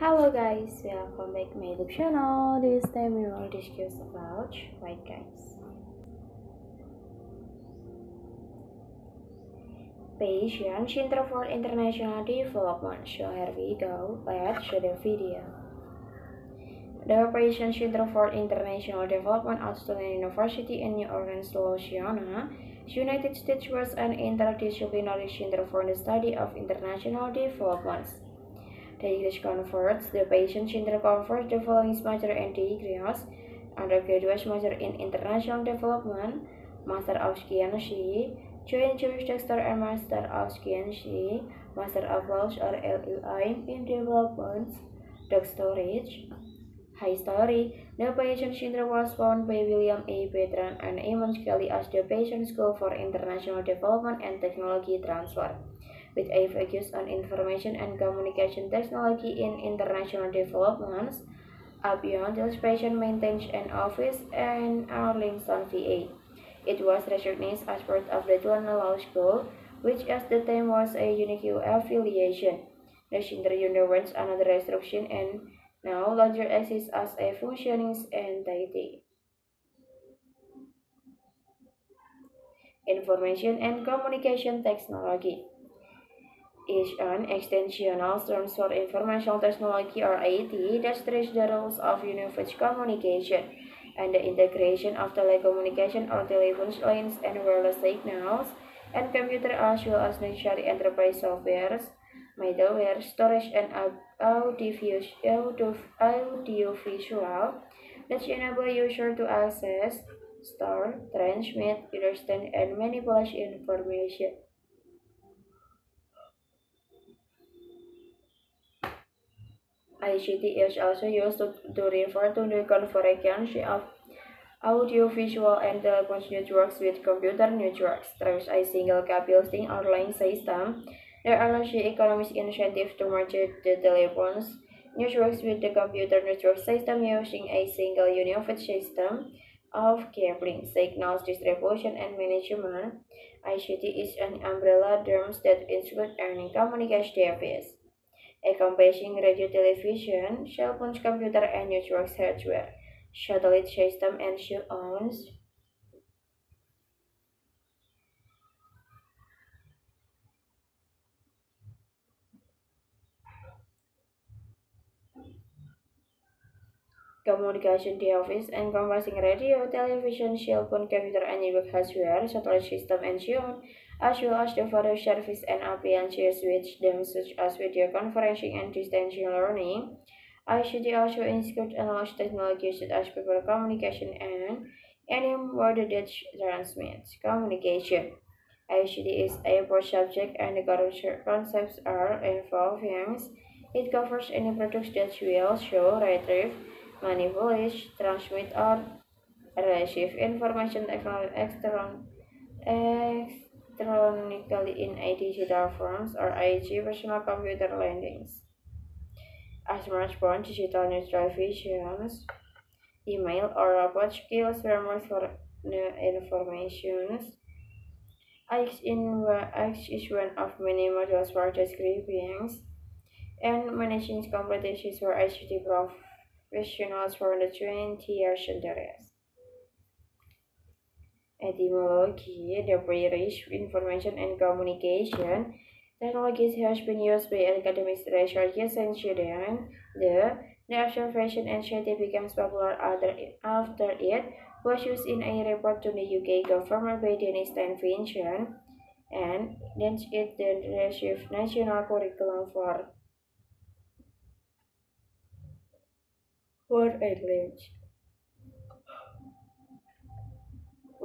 Hello guys, welcome back to my YouTube channel. This time we will discuss about white guys. Payson Center for International Development. So here we go. Let's show the video. The Operation Center for International Development at Tulane University in New Orleans, Louisiana, United States was an interdisciplinary center for the study of international developments. English converts the patient center covers the following major and degrees undergraduate major in international development, Master of Science, Joint Jewish Doctor and Master of Science, Master of Laws or LLI in Development, Doctorate, High Story. The Patient Center was founded by William A. Bertrand and Emmons Kelly as the Patient School for International Development and Technology Transfer with a focus on information and communication technology in international developments. Uh, beyond this Payson maintains an office in Arlington, VA. It was recognized as part of the Tulane Law School, which at the time was a unique affiliation. The center underwent another restructuring and now larger exists as a functioning entity. Information and Communication Technology is an extensional term for information technology or IT that stresses the rules of unified communication and the integration of telecommunication or telephone lines and wireless signals and computer as well as necessary enterprise softwares, middleware, storage, and audiovisual that enable users to access, store, transmit, understand, and manipulate information. ICT is also used to, to refer to the convergence of audiovisual and telecom networks with computer networks through a single cabling or line system. There are large economic incentives to merge the telephones networks with the computer network system using a single unified system of cabling, signals distribution and management. ICT is an umbrella term that includes any communication device encompassing radio television, cell phones, computer and network hardware, satellite system, and so on. Communication device encompassing radio, television, cell phone, computer, and network hardware, satellite system, and so on as well as the various services and appliances which them such as video conferencing and distance learning. ICT also includes analog technologies such as people communication and any word that transmits communication. ICT is a broad subject and the concepts are involved. It covers any products that will show, retrieve, manipulate, transmit, or receive information external electronically in a digital forms or IG personal computer landings. As much smartphone, digital news televisions, email or robot skills frameworks for new information. X, in, X is one of many modules for describing and managing competitions for ICT professionals for the 20 centuries. Etymology, the British Information and Communication Technologies has been used by academics research since then. The, the observation and study becomes popular after, after it was used in a report to the UK government by Dennis Stevenson, and then it then received national curriculum for for English.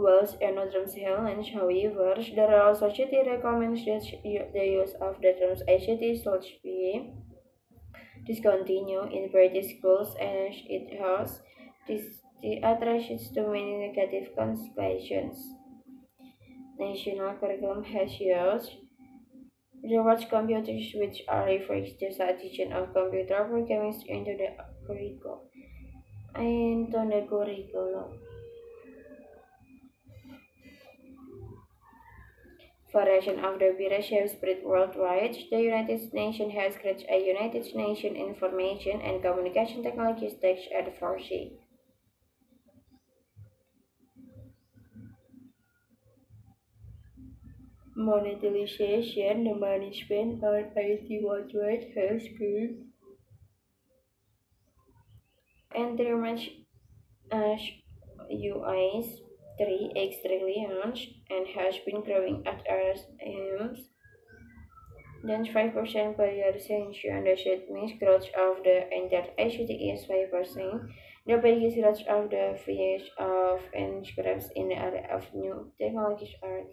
Wells and terms challenge, however, the Royal Society recommends that the use of the terms ICT should be discontinued in British schools as it has the attractions to many negative consequences. National curriculum has used rewards computers which are reflects the addition of computer programming into the curriculum. Into the curriculum. Variation of the have spread worldwide, the United Nations has created a United Nations Information and Communication Technology Task Force. Monetization, the management on IT worldwide has been Enterprise uh, US 3 trillion and has been growing at around than 5% per year since the means growth of the entire ICT is 5%. The biggest growth of the field of inscripts in the area of new technologies are